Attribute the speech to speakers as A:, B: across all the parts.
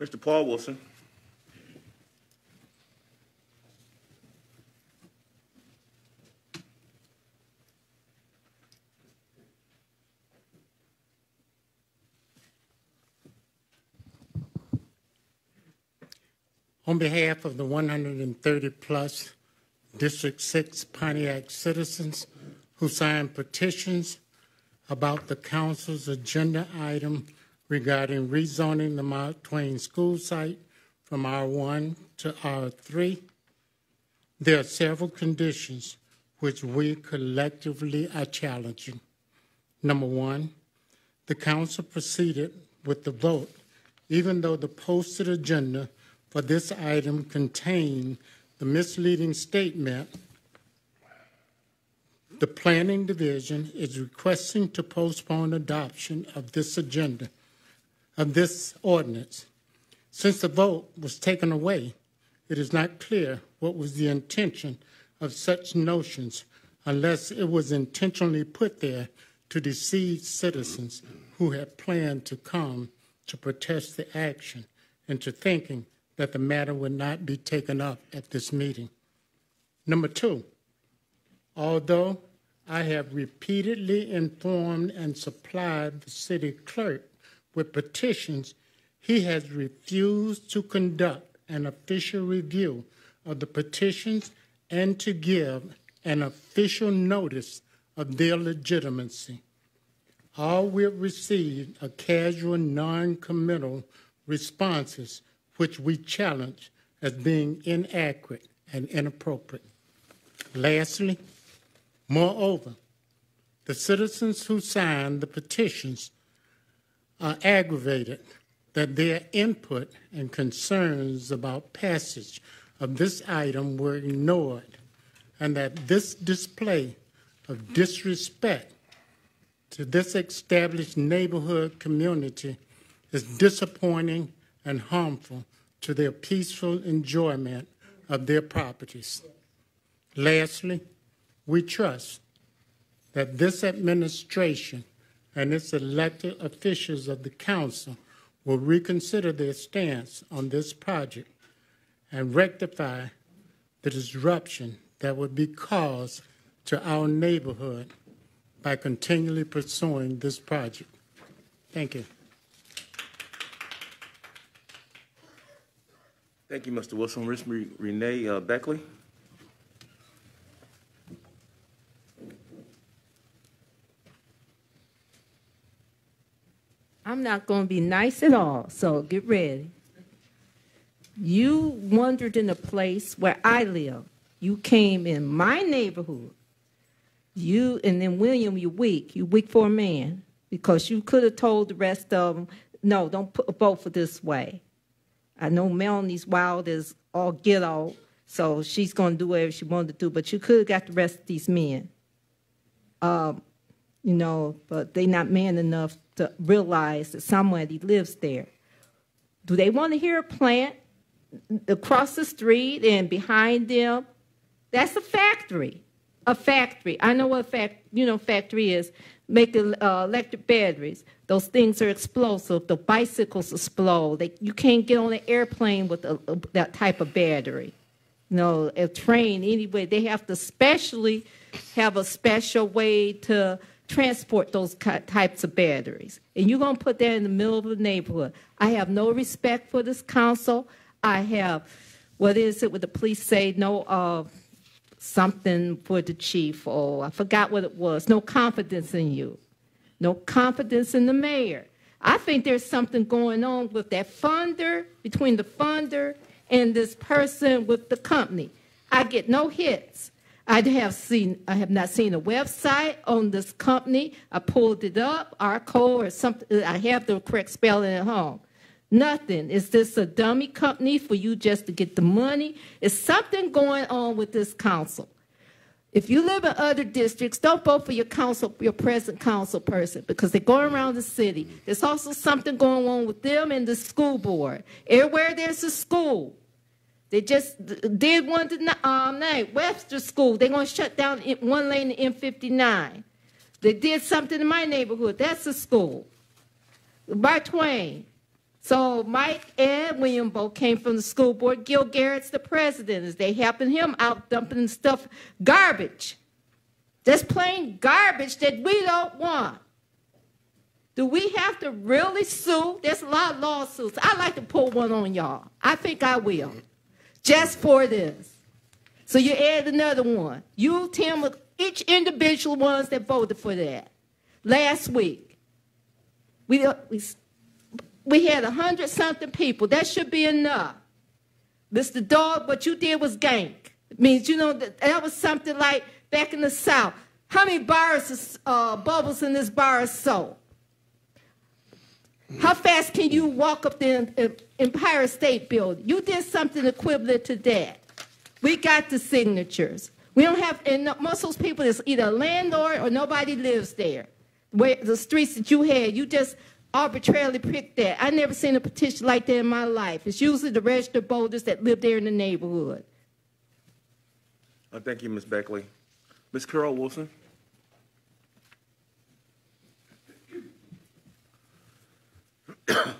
A: Mr. Paul Wilson.
B: On behalf of the 130-plus District 6 Pontiac citizens who signed petitions about the council's agenda item regarding rezoning the Mark Twain School site from R1 to R3, there are several conditions which we collectively are challenging. Number one, the council proceeded with the vote, even though the posted agenda for this item contained the misleading statement the Planning Division is requesting to postpone adoption of this agenda, of this ordinance. Since the vote was taken away, it is not clear what was the intention of such notions unless it was intentionally put there to deceive citizens who had planned to come to protest the action into thinking that the matter would not be taken up at this meeting. Number two, although I have repeatedly informed and supplied the city clerk with petitions, he has refused to conduct an official review of the petitions and to give an official notice of their legitimacy. All we've received are casual, non committal responses, which we challenge as being inaccurate and inappropriate. Lastly, moreover, the citizens who signed the petitions are aggravated that their input and concerns about passage of this item were ignored and that this display of disrespect to this established neighborhood community is disappointing and harmful to their peaceful enjoyment of their properties. Lastly, we trust that this administration and its elected officials of the council will reconsider their stance on this project and rectify the disruption that would be caused to our neighborhood by continually pursuing this project. Thank you.
A: Thank you, Mr. Wilson. Renee uh, Beckley.
C: I'm not going to be nice at all, so get ready. You wandered in a place where I live. You came in my neighborhood. You and then William, you weak. You weak for a man because you could have told the rest of them, no, don't put a both of this way. I know Melanie's wild as all get out, so she's going to do whatever she wanted to do. But you could have got the rest of these men. Um, you know, but they not man enough to realize that somebody lives there. Do they want to hear a plant across the street and behind them? That's a factory. A factory. I know what fact you know factory is. Make uh, electric batteries. Those things are explosive. The bicycles explode. They, you can't get on an airplane with a, a, that type of battery. Know, a train anyway. They have to specially have a special way to transport those types of batteries. And you're going to put that in the middle of the neighborhood. I have no respect for this council. I have, what is it, would the police say, no, uh, something for the chief, or I forgot what it was, no confidence in you, no confidence in the mayor. I think there's something going on with that funder, between the funder and this person with the company. I get no hits. I have seen, I have not seen a website on this company. I pulled it up, Arco or something. I have the correct spelling at home. Nothing. Is this a dummy company for you just to get the money? Is something going on with this council? If you live in other districts, don't vote for your council, your present council person, because they're going around the city. There's also something going on with them and the school board. Everywhere there's a school, they just did one to um, night, Webster School. They're going to shut down one lane in M59. They did something in my neighborhood. That's a school. Mark Twain. So Mike and William both came from the school board. Gil Garrett's the president. They helping him out dumping stuff, garbage. Just plain garbage that we don't want. Do we have to really sue? There's a lot of lawsuits. I'd like to pull one on y'all. I think I will. Just for this. So you add another one. You, Tim, with each individual ones that voted for that. Last week, we, we, we had a hundred something people. That should be enough. Mr. Dog, what you did was gank. It means, you know, that, that was something like back in the South. How many bars, uh, bubbles in this bar is sold? How fast can you walk up the Empire State Building? You did something equivalent to that. We got the signatures. We don't have, and most of those people, it's either a landlord or nobody lives there. Where the streets that you had, you just arbitrarily picked that. I never seen a petition like that in my life. It's usually the registered voters that live there in the neighborhood.
A: Uh, thank you, Ms. Beckley. Ms. Carol Wilson.
D: I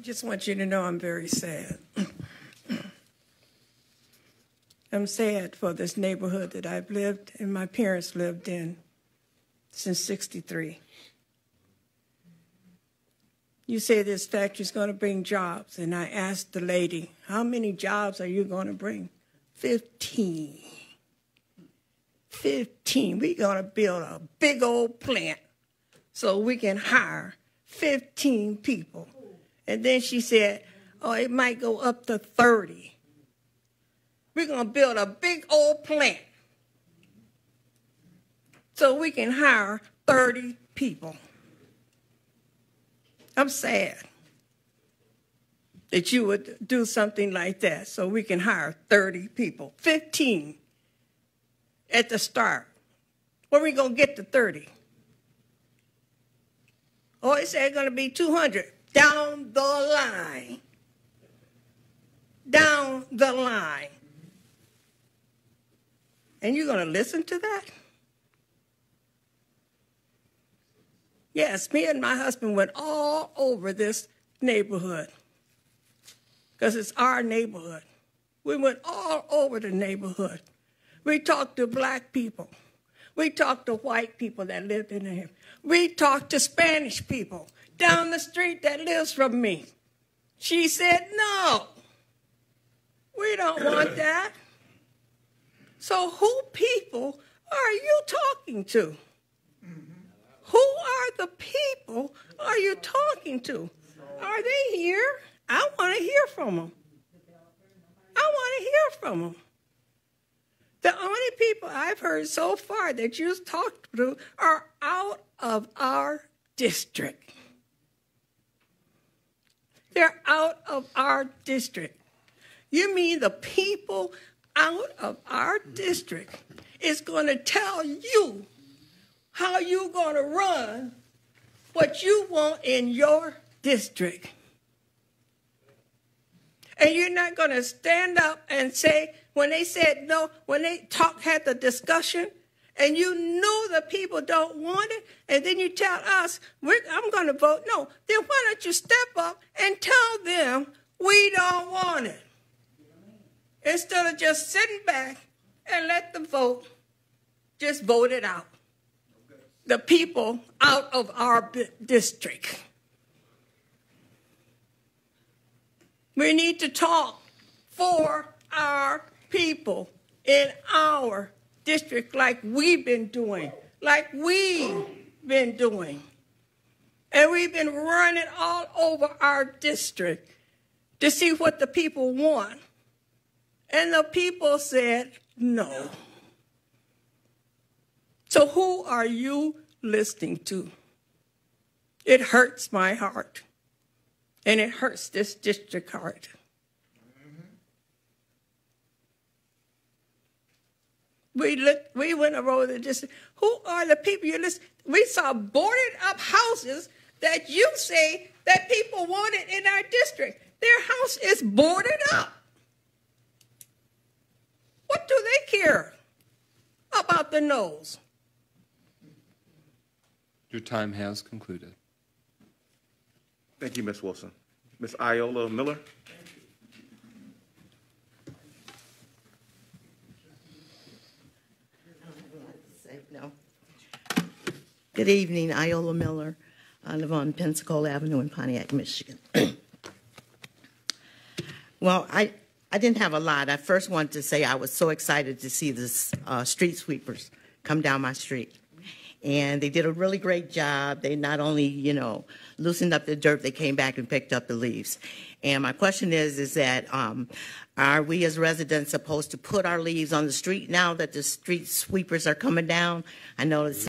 D: just want you to know I'm very sad. I'm sad for this neighborhood that I've lived and my parents lived in since 63. You say this factory's going to bring jobs, and I asked the lady, How many jobs are you going to bring? 15. 15. We're going to build a big old plant so we can hire 15 people. And then she said, Oh, it might go up to 30. We're going to build a big old plant so we can hire 30 people. I'm sad that you would do something like that so we can hire 30 people, 15 at the start. Where are we going to get to 30? Oh, it said going to be 200 down the line. Down the line. And you're going to listen to that? Yes, me and my husband went all over this neighborhood because it's our neighborhood. We went all over the neighborhood. We talked to black people. We talked to white people that lived in there. We talked to Spanish people down the street that lives from me. She said, no, we don't want that. So who people are you talking to? Mm-hmm. Who are the people are you talking to? Are they here? I want to hear from them. I want to hear from them. The only people I've heard so far that you've talked to are out of our district. They're out of our district. You mean the people out of our district is going to tell you how you're going to run what you want in your district. And you're not going to stand up and say, when they said no, when they talk, had the discussion, and you know the people don't want it, and then you tell us, I'm going to vote no, then why don't you step up and tell them we don't want it? Instead of just sitting back and let the vote just vote it out. The people out of our district. We need to talk for our people in our district like we've been doing, like we've been doing. And we've been running all over our district to see what the people want. And the people said no. So who are you listening to? It hurts my heart. And it hurts this district heart. We looked, we went over the district. Who are the people you listen? We saw boarded up houses that you say that people wanted in our district. Their house is boarded up. What do they care about the nose?
E: Your time has concluded.
A: Thank you, Ms. Wilson. Ms. Iola Miller?
F: say no. Good evening, Iola Miller. I live on Pensacola Avenue in Pontiac, Michigan. well, I, I didn't have a lot. I first wanted to say I was so excited to see the uh, street sweepers come down my street. And they did a really great job. They not only, you know, loosened up the dirt, they came back and picked up the leaves. And my question is, is that um, are we as residents supposed to put our leaves on the street now that the street sweepers are coming down? I know it's